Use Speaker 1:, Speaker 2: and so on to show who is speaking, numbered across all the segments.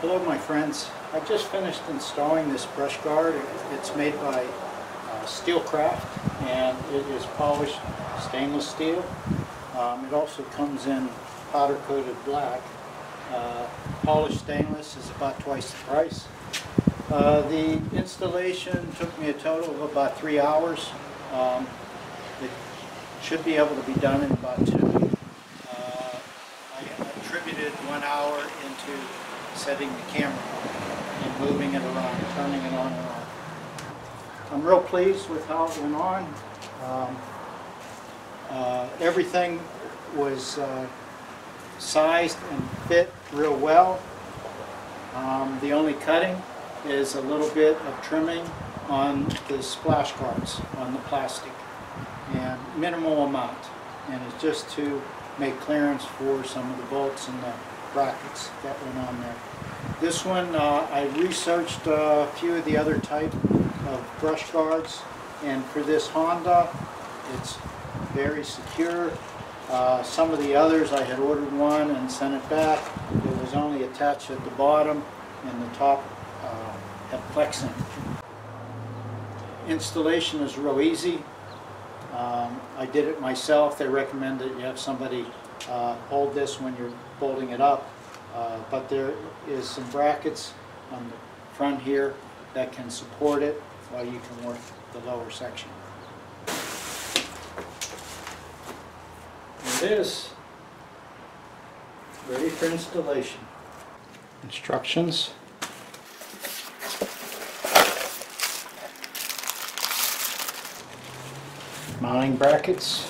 Speaker 1: Hello my friends. I just finished installing this brush guard. It's made by uh, Steelcraft and it is polished stainless steel. Um, It also comes in powder coated black. Uh, Polished stainless is about twice the price. Uh, The installation took me a total of about three hours. Um, It should be able to be done in about two. Uh, I attributed one hour into setting the camera and moving it around, turning it on and off. I'm real pleased with how it went on. Um, uh, Everything was uh, sized and fit real well. Um, The only cutting is a little bit of trimming on the splash guards, on the plastic, and minimal amount. And it's just to make clearance for some of the bolts and the brackets that went on there. This one, uh, I researched uh, a few of the other type of brush guards, and for this Honda, it's very secure. Uh, Some of the others, I had ordered one and sent it back. It was only attached at the bottom, and the top uh, had flexing. Installation is real easy. Um, I did it myself. They recommend that you have somebody uh, hold this when you're bolting it up. Uh, But there is some brackets on the front here that can support it while you can work the lower section. And this, ready for installation. Instructions. Mounting brackets.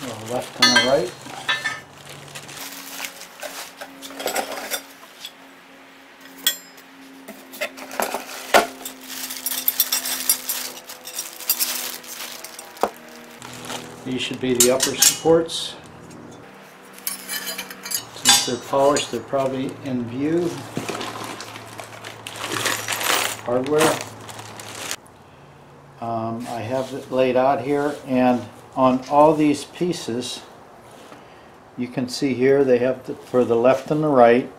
Speaker 1: The left and the right. These should be the upper supports. Since they're polished, they're probably in view. Hardware. Um, I have it laid out here and on all these pieces you can see here they have the, for the left and the right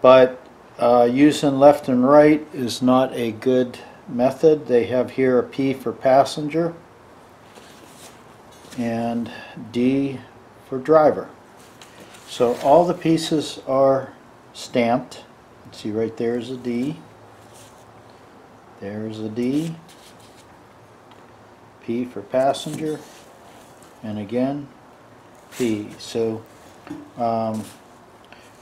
Speaker 1: but uh, using left and right is not a good method. They have here a P for passenger and D for driver. So all the pieces are stamped. See right there's a D. There's a D. P for passenger. And again, P. So um,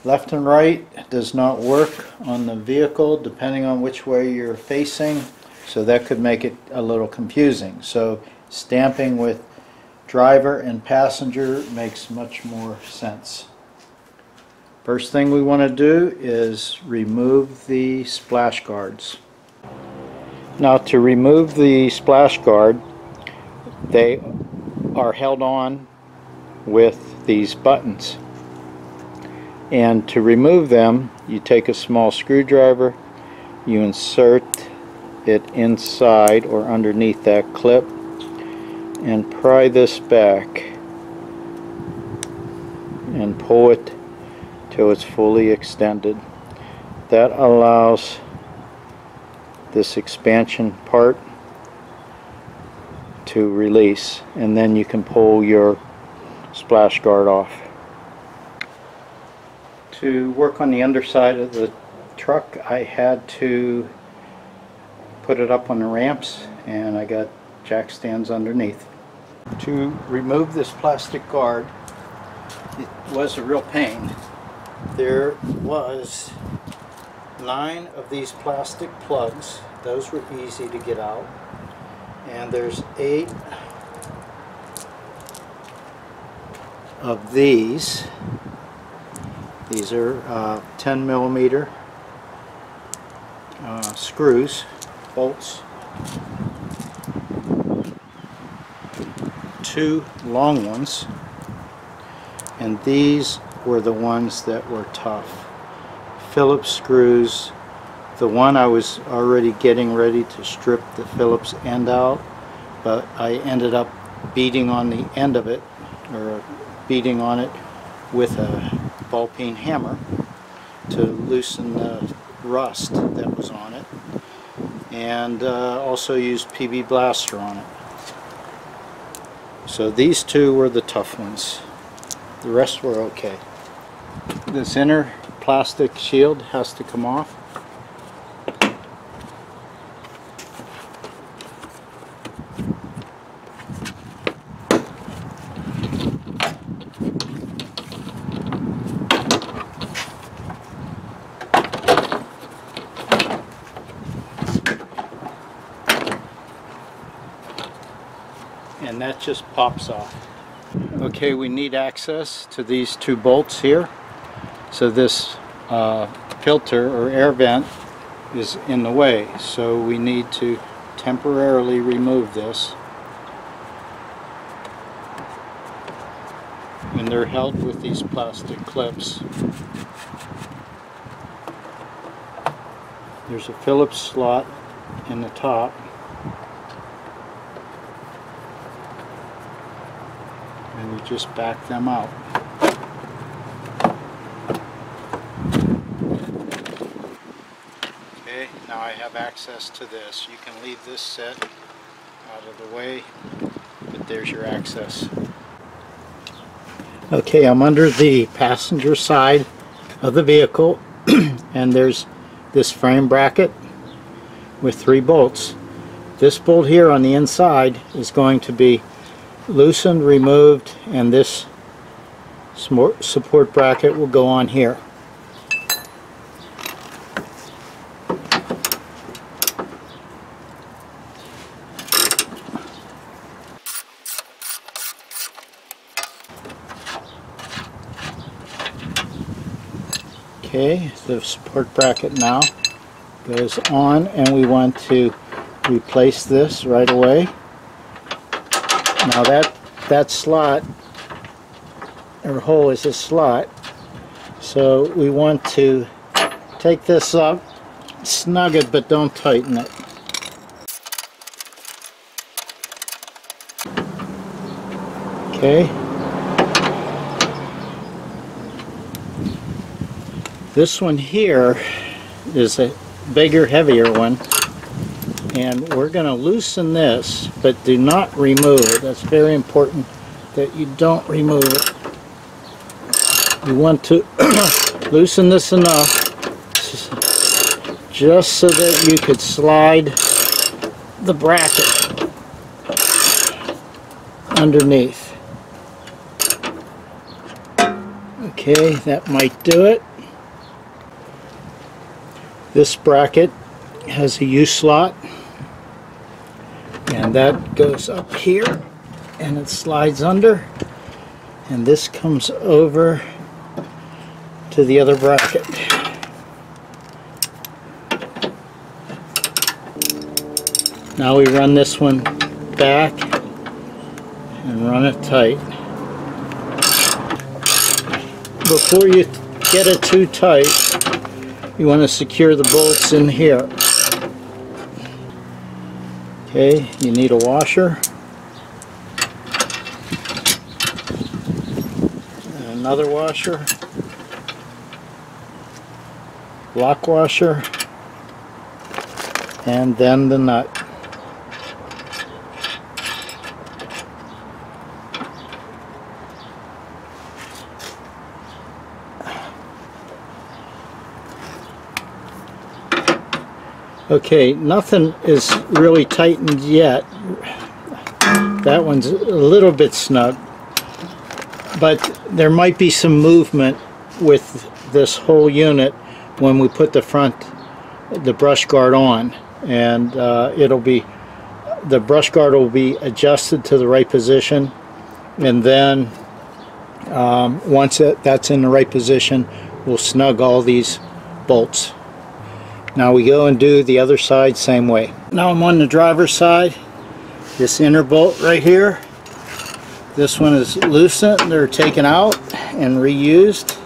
Speaker 1: left and right does not work on the vehicle depending on which way you're facing. So that could make it a little confusing. So stamping with driver and passenger makes much more sense. First thing we want to do is remove the splash guards. Now to remove the splash guard, they are held on with these buttons. And to remove them, you take a small screwdriver, you insert it inside or underneath that clip and pry this back and pull it till it's fully extended. That allows this expansion part to release and then you can pull your splash guard off. To work on the underside of the truck I had to put it up on the ramps and I got jack stands underneath. To remove this plastic guard it was a real pain. There was nine of these plastic plugs. Those were easy to get out. And there's eight of these. These are uh, 10 millimeter uh, screws, bolts. Two long ones. And these were the ones that were tough. Phillips screws. The one I was already getting ready to strip the Phillips end out, but I ended up beating on the end of it, or beating on it with a ball peen hammer to loosen the rust that was on it and uh, also used PB Blaster on it. So these two were the tough ones. The rest were okay. This inner plastic shield has to come off. And that just pops off. Okay, we need access to these two bolts here. So this uh, filter or air vent is in the way. So we need to temporarily remove this. And they're held with these plastic clips. There's a Phillips slot in the top and we just back them out. Okay, now I have access to this. You can leave this set out of the way, but there's your access. Okay, I'm under the passenger side of the vehicle and there's this frame bracket with three bolts. This bolt here on the inside is going to be loosened, removed, and this support bracket will go on here. Support bracket now goes on and we want to replace this right away. Now that that slot or hole is a slot so we want to take this up snug it but don't tighten it okay this one here is a bigger heavier one and we're going to loosen this but do not remove it. That's very important that you don't remove it. You want to loosen this enough just so that you could slide the bracket underneath. Okay that might do it this bracket has a U slot. And that goes up here and it slides under. And this comes over to the other bracket. Now we run this one back and run it tight. Before you get it too tight you want to secure the bolts in here Okay, you need a washer. Another washer. Lock washer. And then the nut. Okay, nothing is really tightened yet. That one's a little bit snug. But there might be some movement with this whole unit when we put the front, the brush guard on. And uh, it'll be, the brush guard will be adjusted to the right position. And then um, once it, that's in the right position, we'll snug all these bolts. Now we go and do the other side same way. Now I'm on the driver's side. This inner bolt right here. This one is loosened. They're taken out and reused.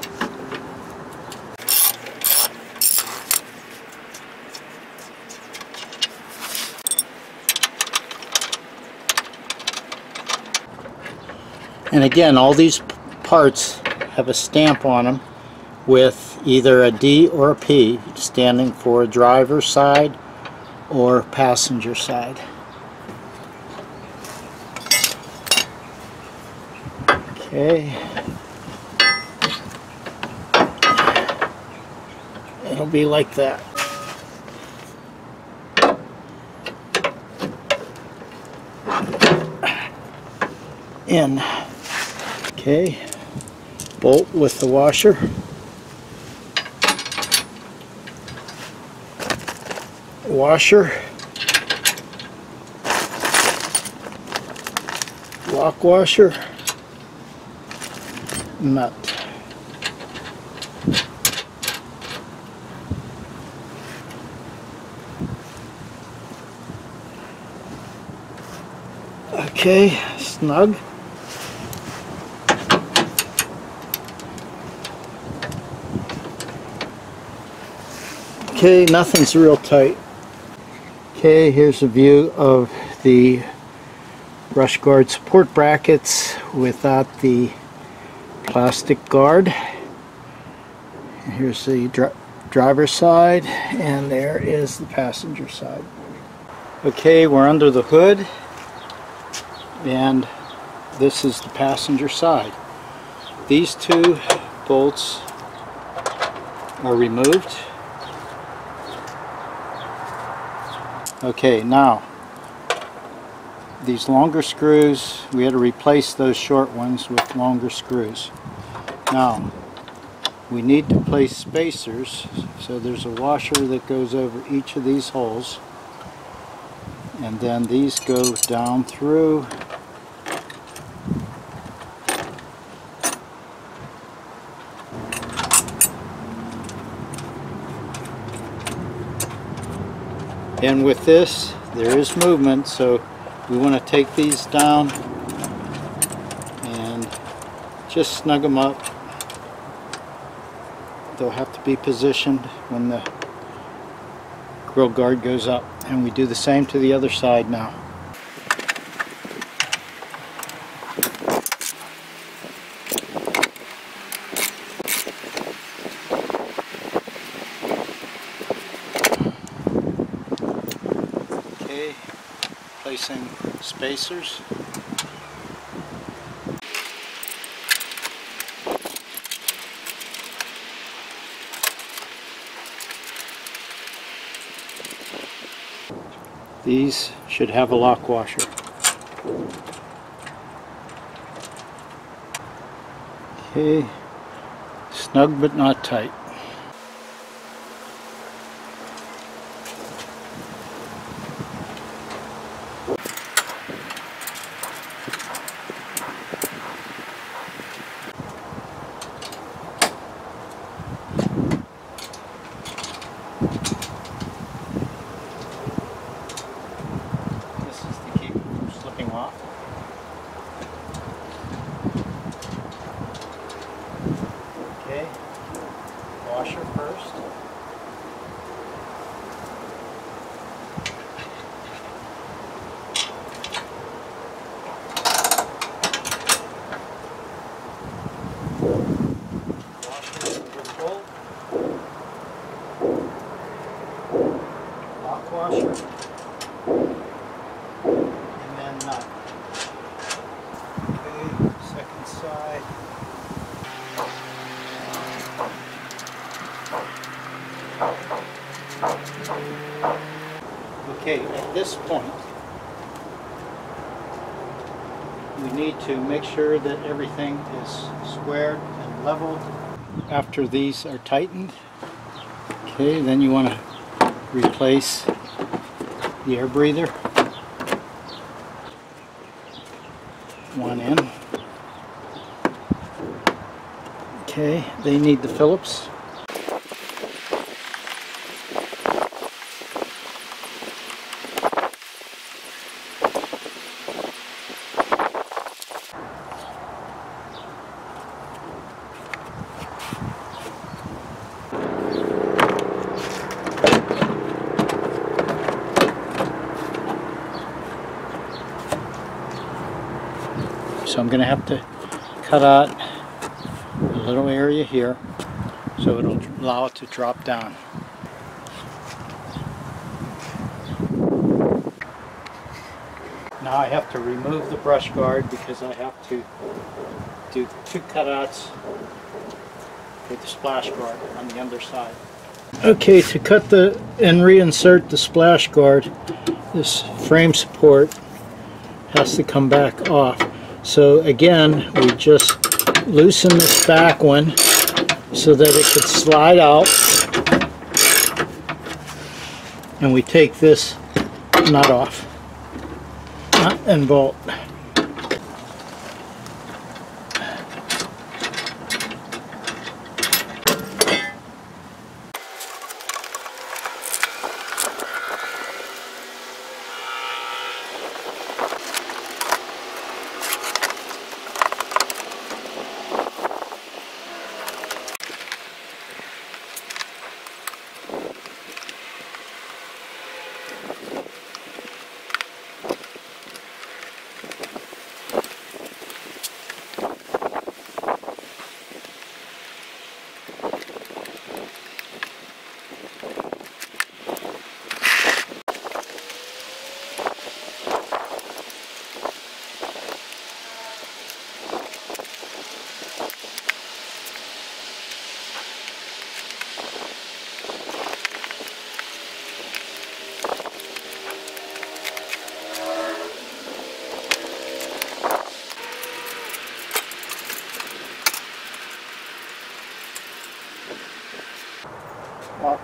Speaker 1: And again, all these parts have a stamp on them with either a D or a P standing for driver side or passenger side. Okay. It'll be like that. In. Okay. Bolt with the washer. Washer. Lock washer nut. Okay, snug. Okay, nothing's real tight. Okay, here's a view of the brush guard support brackets without the plastic guard. Here's the dri driver's side and there is the passenger side. Okay, we're under the hood and this is the passenger side. These two bolts are removed. Okay, now these longer screws, we had to replace those short ones with longer screws. Now, we need to place spacers, so there's a washer that goes over each of these holes, and then these go down through and with this there is movement so we want to take these down and just snug them up. They'll have to be positioned when the grill guard goes up and we do the same to the other side now okay placing spacers These should have a lock washer. Okay, snug but not tight. This is to keep from slipping off. Okay, washer first. Washer with bolt. Lock washer and then nut. Okay, second side. Okay, at this point, we need to make sure that everything is squared and leveled after these are tightened. Okay, then you want to replace the air breather. One in. Okay, they need the Phillips. So I'm going to have to cut out a little area here so it'll allow it to drop down. Now I have to remove the brush guard because I have to do two cutouts with the splash guard on the underside. Okay, to cut the and reinsert the splash guard, this frame support has to come back off. So again, we just loosen this back one so that it could slide out. And we take this nut off. Nut and bolt.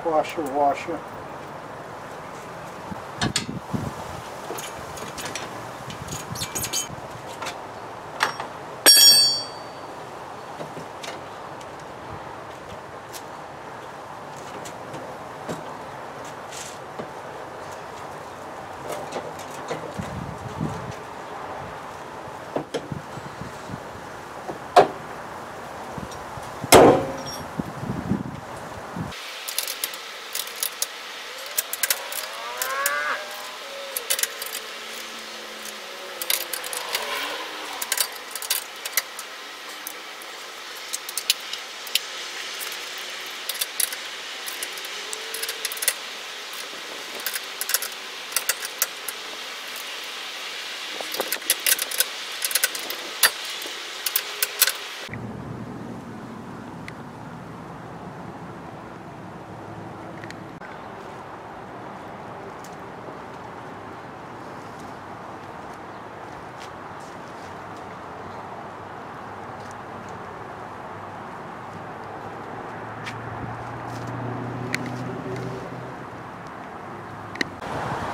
Speaker 1: Washer washer.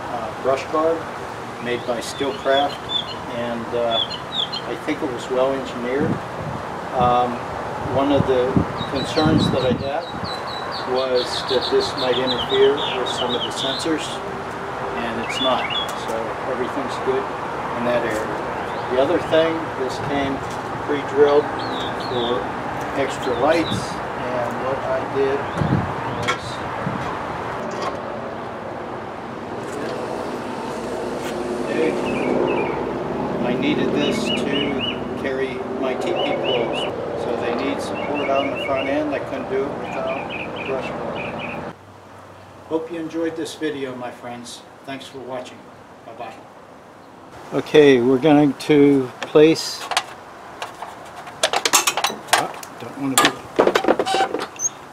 Speaker 1: uh, brush guard made by Steelcraft and uh, I think it was well engineered. Um, one of the concerns that I had was that this might interfere with some of the sensors and it's not. So everything's good in that area. The other thing, this came pre-drilled for extra lights and what I did was Okay. I needed this to carry my TP poles. So they need support out on the front end. I couldn't do it without brush. Hope you enjoyed this video, my friends. Thanks for watching. Bye-bye. Okay, we're going to place... Ah, don't want to be...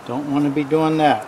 Speaker 1: Don't want to be doing that.